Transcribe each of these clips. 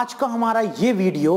आज का हमारा ये वीडियो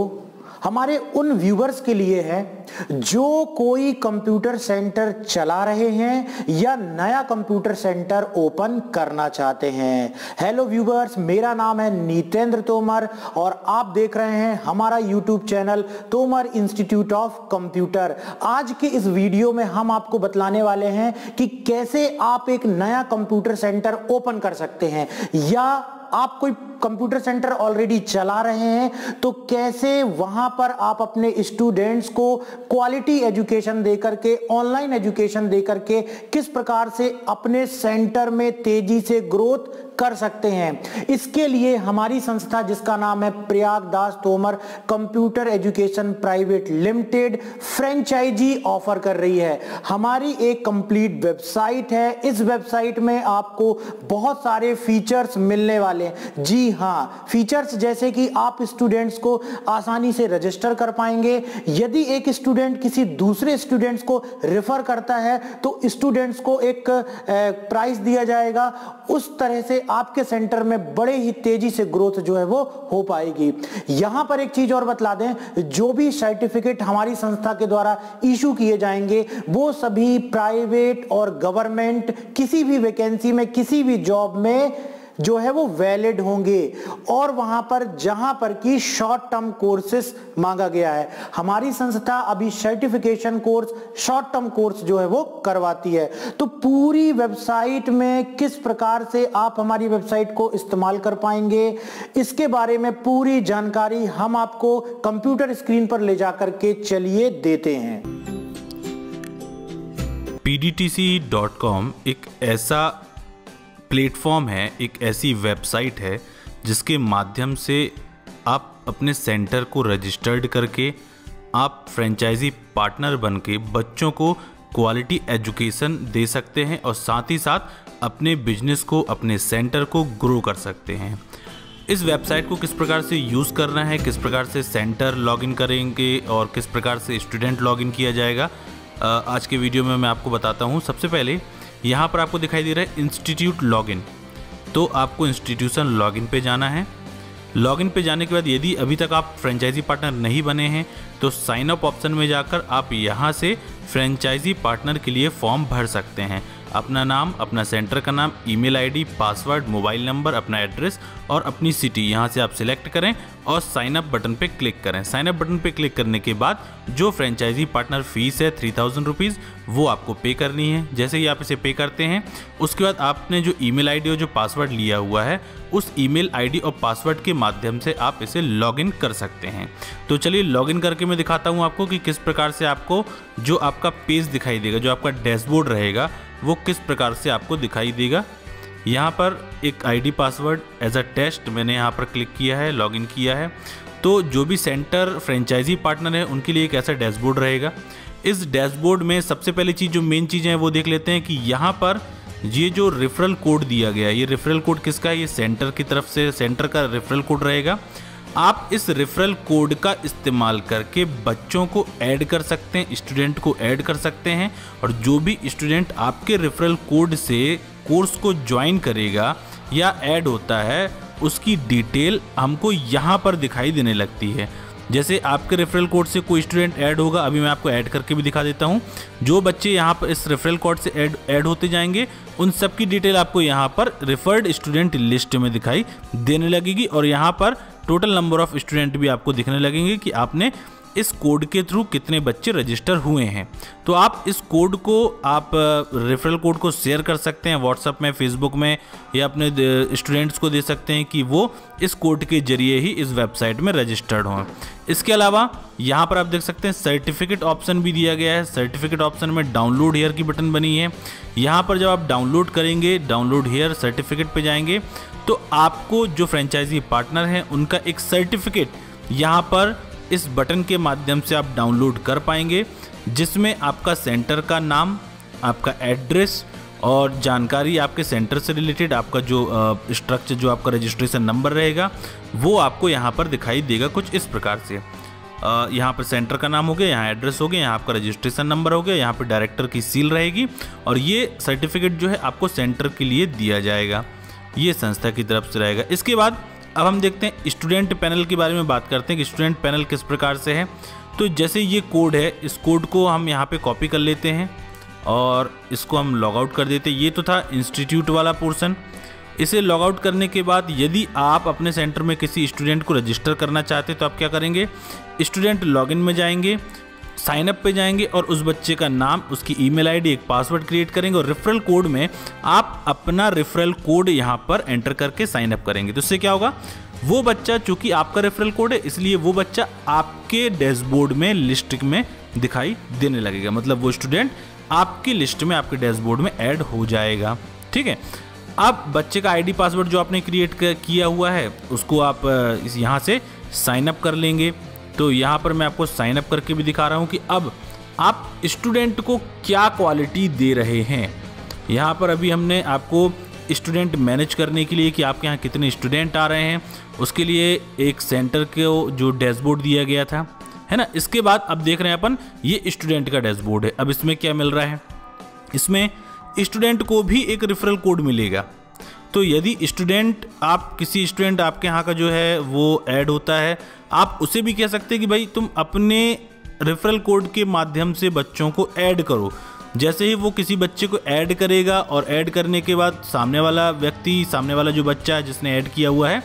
हमारे उन व्यूवर्स के लिए है जो कोई कंप्यूटर सेंटर चला रहे हैं या नया कंप्यूटर सेंटर ओपन करना चाहते हैं। हेलो व्यूवर्स मेरा नाम है नीतेंद्र तोमर और आप देख रहे हैं हमारा YouTube channel Tomar institute of computer आज के इस वीडियो में हम आपको बतलाने वाले हैं कि कैसे आप एक नया कंप्यूटर सेंटर ओपन कर सकते हैं या आप कोई कंप्यूटर सेंटर ऑलरेडी चला रहे हैं तो कैसे वहाँ पर आप अपने स्टूडेंट्स को क्वालिटी एजुकेशन देकर के ऑनलाइन एजुकेशन देकर के, किस प्रकार से अपने सेंटर में तेज़ी से ग्रोथ कर सकते हैं। इसके लिए हमारी संस्था, जिसका नाम है Prayag Das Tomar computer education private limited, franchisee offer कर रही है। हमारी एक कंप्लीट वेबसाइट है। इस वेबसाइट में आपको बहुत सारे फीचर्स मिलने वाले हैं। जी हाँ फीचर्स जैसे कि आप स्टूडेंट्स को आसानी से रजिस्टर कर पाएँगे। यदि एक स्टूडेंट किसी दूसरे स्टूडेंट्स को रेफर करता है तो स्टूडेंट्स को एक प्राइस दिया जाएगा। उस तरह से आपके सेंटर में बड़े ही तेज़ी से ग्रोथ जो है वो हो पाएगी। यहाँ पर एक चीज़ और बतला दें, जो भी सर्टिफिकेट हमारी संस्था के द्वारा इशू किए जाएँगे, वो सभी प्राइवेट और गवर्नमेंट किसी भी वैकेंसी में, किसी भी जॉब में जो है वो वैलिड होंगे। और वहाँ पर, जहाँ पर की शॉर्ट टर्म कोर्सेस मांगा गया है। हमारी संस्था अभी certification course short term course जो है वो करवाती है। तो पूरी वेबसाइट में किस प्रकार से आप हमारी वेबसाइट को इस्तेमाल कर पाएँगे, इसके बारे में पूरी जानकारी हम आपको कंप्यूटर स्क्रीन पर ले जाकर के चलिए देते हैं। Pdtc.com एक ऐसा प्लेटफॉर्म है, एक ऐसी वेबसाइट है, जिसके माध्यम से आप अपने सेंटर को रजिस्टर्ड करके आप फ्रेंचाइजी पार्टनर बन के बच्चों को क्वालिटी एजुकेशन दे सकते हैं और साथ ही साथ अपने बिज़नेस को, अपने सेंटर को ग्रो कर सकते हैं। इस वेबसाइट को किस प्रकार से यूज़ करना है, किस प्रकार से सेंटर लॉगिन करेंगे और किस प्रकार से स्टूडेंट लॉगिन किया जाएगा आज के वीडियो में मैं आपको बताता हूँ। सबसे पहले यहाँ पर आपको दिखाई दे रहा है इंस्टीट्यूट लॉगिन। तो आपको इंस्टीट्यूशन लॉगिन पे जाना है। लॉगिन पे जाने के बाद यदि अभी तक आप फ्रेंचाइजी पार्टनर नहीं बने हैं तो साइन अप ऑप्शन में जाकर आप यहाँ से फ्रेंचाइजी पार्टनर के लिए फॉर्म भर सकते हैं। अपना नाम अपना सेंटर का नाम email ID, password mobile number अपना एड्रेस और अपनी सिटी। यहाँ से आप सिलेक्ट करें और साइन अप बटन पे क्लिक करें। साइन अप बटन पे क्लिक करने के बाद जो फ्रेंचाइजी पार्टनर फ़ीस है थ्री थाउज़ेंड रुपीज़ वो आपको पे करनी है। जैसे ही आप इसे पे करते हैं उसके बाद आपने जो ईमेल आईडी और जो पासवर्ड लिया हुआ है उस ईमेल आईडी और पासवर्ड के माध्यम से आप इसे लॉगिन कर सकते हैं। तो चलिए लॉगिन करके मैं दिखाता हूँ आपको कि किस प्रकार से आपको जो आपका पेज दिखाई देगा जो आपका डैशबोर्ड रहेगा वो किस प्रकार से आपको दिखाई देगा। यहाँ पर एक ID password as a test मैंने यहाँ पर क्लिक किया है लॉगिन किया है। तो जो भी सेंटर फ्रेंचाइजी पार्टनर है, उनके लिए एक ऐसा डैशबोर्ड रहेगा। इस डैशबोर्ड में सबसे पहली चीज़ जो मेन चीज़ें हैं, वो देख लेते हैं कि यहाँ पर ये जो रेफरल कोड दिया गया है, ये रेफरल कोड किसका है? ये सेंटर की तरफ़ से सेंटर का रेफरल कोड रहेगा। आप इस रेफरल कोड का इस्तेमाल करके बच्चों को ऐड कर सकते हैं स्टूडेंट को ऐड कर सकते हैं और जो भी स्टूडेंट आपके रेफरल कोड से कोर्स को ज्वाइन करेगा या ऐड होता है, उसकी डिटेल हमको यहाँ पर दिखाई देने लगती है। जैसे आपके रेफरल कोड से कोई स्टूडेंट ऐड होगा, अभी मैं आपको ऐड करके भी दिखा देता हूँ। जो बच्चे यहाँ पर इस रेफरल कोड से ऐड ऐड होते जाएँगे, उन सब की डिटेल आपको यहाँ पर रेफर्ड स्टूडेंट लिस्ट में दिखाई देने लगेगी और यहाँ पर टोटल नंबर ऑफ़ स्टूडेंट भी आपको दिखने लगेंगे कि आपने इस कोड के थ्रू कितने बच्चे रजिस्टर हुए हैं। तो आप इस कोड को आप रेफरल कोड को शेयर कर सकते हैं व्हाट्सअप में फेसबुक में, या अपने स्टूडेंट्स को दे सकते हैं कि वो इस कोड के ज़रिए ही इस वेबसाइट में रजिस्टर्ड हों। इसके अलावा यहाँ पर आप देख सकते हैं सर्टिफिकेट ऑप्शन भी दिया गया है। सर्टिफिकेट ऑप्शन में डाउनलोड हेयर की बटन बनी है। यहाँ पर जब आप डाउनलोड करेंगे डाउनलोड हेयर सर्टिफिकेट पर जाएँगे तो आपको जो फ्रेंचाइजी पार्टनर हैं, उनका एक सर्टिफिकेट यहाँ पर इस बटन के माध्यम से आप डाउनलोड कर पाएँगे, जिसमें आपका सेंटर का नाम, आपका एड्रेस और जानकारी आपके सेंटर से रिलेटेड आपका जो स्ट्रक्चर जो आपका रजिस्ट्रेशन नंबर रहेगा, वो आपको यहाँ पर दिखाई देगा कुछ इस प्रकार से। यहाँ पर सेंटर का नाम हो गया, यहाँ एड्रेस हो गया, यहाँ आपका रजिस्ट्रेशन नंबर हो गया, यहाँ पर डायरेक्टर की सील रहेगी और ये सर्टिफिकेट जो है आपको सेंटर के लिए दिया जाएगा। ये संस्था की तरफ़ से रहेगा। इसके बाद अब हम देखते हैं स्टूडेंट पैनल के बारे में बात करते हैं कि स्टूडेंट पैनल किस प्रकार से है। तो जैसे ये कोड है, इस कोड को हम यहाँ पे कॉपी कर लेते हैं और इसको हम लॉग आउट कर देते हैं। ये तो था इंस्टीट्यूट वाला पोर्सन इसे लॉग आउट करने के बाद यदि आप अपने सेंटर में किसी स्टूडेंट को रजिस्टर करना चाहते तो आप क्या करेंगे? स्टूडेंट लॉगिन में जाएँगे। साइन अप पे जाएँगे और उस बच्चे का नाम, उसकी ईमेल आईडी, एक पासवर्ड क्रिएट करेंगे और रेफरल कोड में आप अपना रेफरल कोड यहाँ पर एंटर करके साइन अप करेंगे। तो इससे क्या होगा? वो बच्चा, चूँकि आपका रेफरल कोड है, इसलिए वो बच्चा आपके डैशबोर्ड में लिस्ट में दिखाई देने लगेगा। मतलब वो स्टूडेंट आपकी लिस्ट में, आपके डैशबोर्ड में ऐड हो जाएगा। ठीक है? अब बच्चे का आईडी पासवर्ड जो आपने क्रिएट किया हुआ है, उसको आप यहाँ से साइन अप कर लेंगे। तो यहाँ पर मैं आपको साइन अप करके भी दिखा रहा हूँ कि अब आप स्टूडेंट को क्या क्वालिटी दे रहे हैं? यहाँ पर अभी हमने आपको स्टूडेंट मैनेज करने के लिए कि आपके यहाँ कितने स्टूडेंट आ रहे हैं, उसके लिए एक सेंटर को जो डैशबोर्ड दिया गया था, है ना? इसके बाद अब देख रहे हैं अपन, ये स्टूडेंट का डैशबोर्ड है। अब इसमें क्या मिल रहा है? इसमें स्टूडेंट को भी एक रेफरल कोड मिलेगा। तो यदि स्टूडेंट आप किसी स्टूडेंट आपके यहाँ का जो है, वो ऐड होता है आप उसे भी कह सकते हैं कि भाई तुम अपने रेफरल कोड के माध्यम से बच्चों को ऐड करो। जैसे ही वो किसी बच्चे को ऐड करेगा और ऐड करने के बाद सामने वाला व्यक्ति, सामने वाला जो बच्चा है जिसने ऐड किया हुआ है,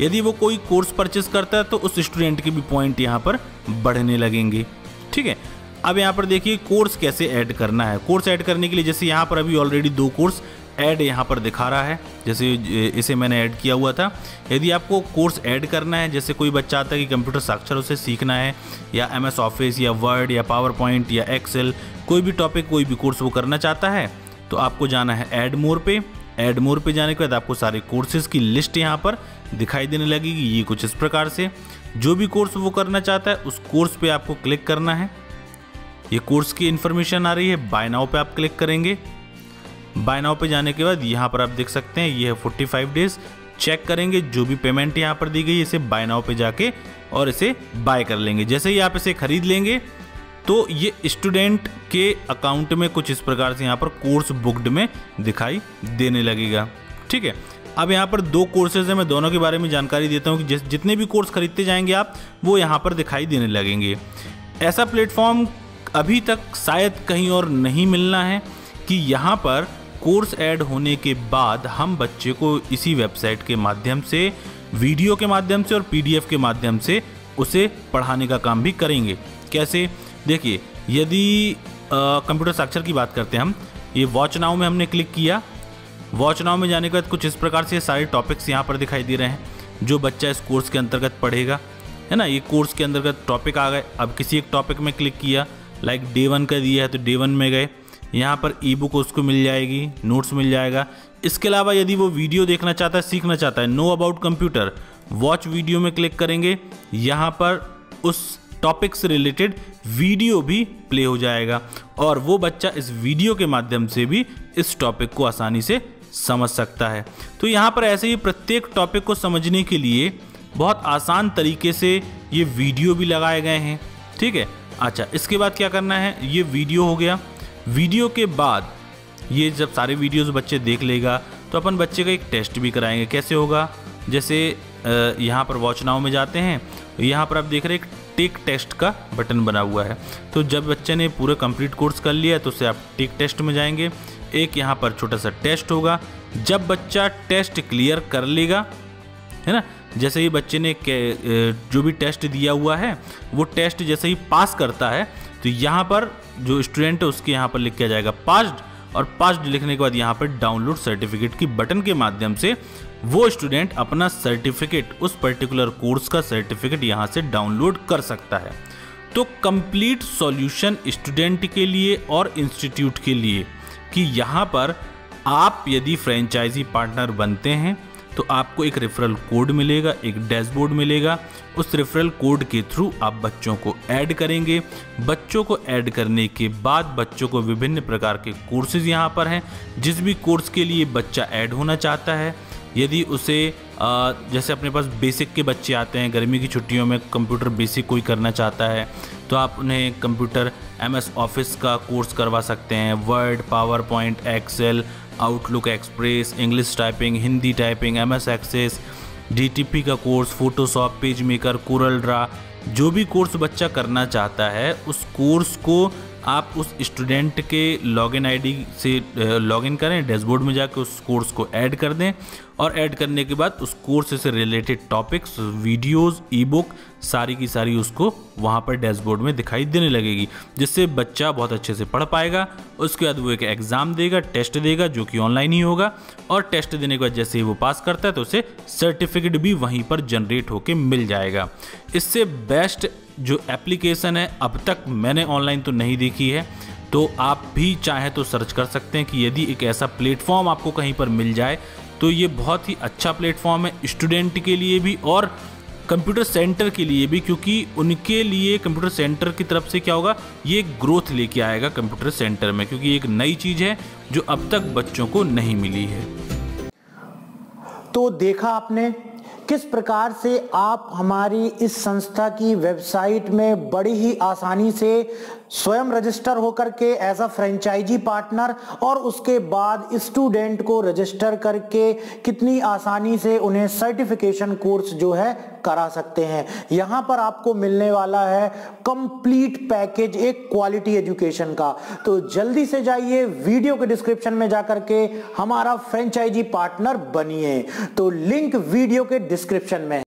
यदि वो कोई कोर्स परचेस करता है तो उस स्टूडेंट के भी पॉइंट यहाँ पर बढ़ने लगेंगे। ठीक है? अब यहाँ पर देखिए कोर्स कैसे ऐड करना है? कोर्स ऐड करने के लिए जैसे यहाँ पर अभी ऑलरेडी दो कोर्स ऐड यहाँ पर दिखा रहा है, जैसे इसे मैंने ऐड किया हुआ था। यदि आपको कोर्स ऐड करना है, जैसे कोई बच्चा आता है कि कंप्यूटर साक्षर उसे सीखना है, या एम एस ऑफ़िस या वर्ड या पावर पॉइंट या एक्सेल कोई भी टॉपिक कोई भी कोर्स वो करना चाहता है तो आपको जाना है ऐड मोर पे। ऐड मोर पे जाने के बाद आपको सारे कोर्सेज की लिस्ट यहाँ पर दिखाई देने लगेगी, ये कुछ इस प्रकार से। जो भी कोर्स वो करना चाहता है, उस कोर्स पे आपको क्लिक करना है। ये कोर्स की इन्फॉर्मेशन आ रही है बाय नाउ पे आप क्लिक करेंगे। बाय नाउ पे जाने के बाद यहाँ पर आप देख सकते हैं ये है फोर्टी फाइव डेज़ चेक करेंगे, जो भी पेमेंट यहाँ पर दी गई इसे बाय नाउ पे जाके और इसे बाय कर लेंगे। जैसे ही आप इसे खरीद लेंगे तो ये स्टूडेंट के अकाउंट में कुछ इस प्रकार से यहाँ पर कोर्स बुकड में दिखाई देने लगेगा। ठीक है? अब यहाँ पर दो कोर्सेज हैं, मैं दोनों के बारे में जानकारी देता हूँ कि जिस, जितने भी कोर्स खरीदते जाएँगे आप, वो यहाँ पर दिखाई देने लगेंगे। ऐसा प्लेटफॉर्म अभी तक शायद कहीं और नहीं मिलना है कि यहाँ पर कोर्स ऐड होने के बाद हम बच्चे को इसी वेबसाइट के माध्यम से, वीडियो के माध्यम से और पीडीएफ के माध्यम से उसे पढ़ाने का काम भी करेंगे। कैसे? देखिए, यदि कंप्यूटर साक्षर की बात करते हैं हम, ये वॉच नाउ में हमने क्लिक किया। वॉच नाउ में जाने के बाद कुछ इस प्रकार से सारे टॉपिक्स यहाँ पर दिखाई दे रहे हैं, जो बच्चा इस कोर्स के अंतर्गत पढ़ेगा। है ना? ये कोर्स के अंतर्गत टॉपिक आ गए। अब किसी एक टॉपिक में क्लिक किया, लाइक डे वन का दिया है तो डे वन में गए। यहाँ पर ई बुक उसको मिल जाएगी नोट्स मिल जाएगा। इसके अलावा यदि वो वीडियो देखना चाहता है, सीखना चाहता है no about computer watch video में क्लिक करेंगे, यहाँ पर उस टॉपिक से रिलेटेड वीडियो भी प्ले हो जाएगा और वो बच्चा इस वीडियो के माध्यम से भी इस टॉपिक को आसानी से समझ सकता है। तो यहाँ पर ऐसे ही प्रत्येक टॉपिक को समझने के लिए बहुत आसान तरीके से ये वीडियो भी लगाए गए हैं, ठीक है? अच्छा इसके बाद क्या करना है? ये वीडियो हो गया। वीडियो के बाद ये जब सारे वीडियोस बच्चे देख लेगा तो अपन बच्चे का एक टेस्ट भी कराएँगे। कैसे होगा? जैसे यहाँ पर वॉच नाव में जाते हैं यहाँ पर आप देख रहे हैं टेक टेस्ट का बटन बना हुआ है। तो जब बच्चे ने पूरा कंप्लीट कोर्स कर लिया तो उसे आप टेक टेस्ट में जाएँगे। एक यहाँ पर छोटा सा टेस्ट होगा। जब बच्चा टेस्ट क्लियर कर लेगा, है ना? जैसे ही बच्चे ने जो भी टेस्ट दिया हुआ है, वो टेस्ट जैसे ही पास करता है तो यहाँ पर जो स्टूडेंट है उसके यहाँ पर लिख किया जाएगा पास्ड और पास्ड लिखने के बाद यहाँ पर डाउनलोड सर्टिफिकेट की बटन के माध्यम से वो स्टूडेंट अपना सर्टिफिकेट उस पर्टिकुलर कोर्स का सर्टिफिकेट यहाँ से डाउनलोड कर सकता है। तो कंप्लीट सॉल्यूशन स्टूडेंट के लिए और इंस्टीट्यूट के लिए कि यहाँ पर आप यदि फ्रेंचाइजी पार्टनर बनते हैं तो आपको एक रेफरल कोड मिलेगा, एक डैशबोर्ड मिलेगा। उस रेफरल कोड के थ्रू आप बच्चों को ऐड करेंगे। बच्चों को ऐड करने के बाद बच्चों को विभिन्न प्रकार के कोर्सेज यहाँ पर हैं। जिस भी कोर्स के लिए बच्चा ऐड होना चाहता है, यदि उसे जैसे अपने पास बेसिक के बच्चे आते हैं, गर्मी की छुट्टियों में कंप्यूटर बेसिक कोई करना चाहता है तो आप उन्हें कंप्यूटर एम एस ऑफ़िस का कोर्स करवा सकते हैं। Word PowerPoint Excel Outlook Express English typing Hindi typing M S Access DTP का course Photoshop PageMaker CorelDRAW जो भी कोर्स बच्चा करना चाहता है, उस कोर्स को आप उस स्टूडेंट के लॉगिन आईडी से लॉगिन करें डैशबोर्ड में जाकर उस कोर्स को ऐड कर दें। और ऐड करने के बाद उस कोर्स से related topics, videos e book सारी की सारी उसको वहाँ पर डैशबोर्ड में दिखाई देने लगेगी, जिससे बच्चा बहुत अच्छे से पढ़ पाएगा। उसके बाद वो एक एग्ज़ाम देगा, टेस्ट देगा, जो कि ऑनलाइन ही होगा। और टेस्ट देने के बाद जैसे ही वो पास करता है तो उसे सर्टिफिकेट भी वहीं पर जनरेट होकर मिल जाएगा। इससे बेस्ट जो एप्लीकेशन है, अब तक मैंने ऑनलाइन तो नहीं देखी है। तो आप भी चाहें तो सर्च कर सकते हैं कि यदि एक ऐसा प्लेटफॉर्म आपको कहीं पर मिल जाए तो ये बहुत ही अच्छा प्लेटफॉर्म है स्टूडेंट के लिए भी और कंप्यूटर सेंटर के लिए भी, क्योंकि उनके लिए कंप्यूटर सेंटर की तरफ़ से क्या होगा, ये ग्रोथ लेके आएगा कंप्यूटर सेंटर में, क्योंकि एक नई चीज़ है जो अब तक बच्चों को नहीं मिली है। तो देखा आपने किस प्रकार से आप हमारी इस संस्था की वेबसाइट में बड़ी ही आसानी से स्वयं रजिस्टर होकर के एज अ फ्रेंचाइजी पार्टनर और उसके बाद स्टूडेंट को रजिस्टर करके कितनी आसानी से उन्हें सर्टिफिकेशन कोर्स जो है करा सकते हैं। यहाँ पर आपको मिलने वाला है कंप्लीट पैकेज एक क्वालिटी एजुकेशन का। तो जल्दी से जाइए वीडियो के डिस्क्रिप्शन में जाकर के हमारा फ्रेंचाइजी पार्टनर बनिए। तो लिंक वीडियो के डिस्क्रिप्शन में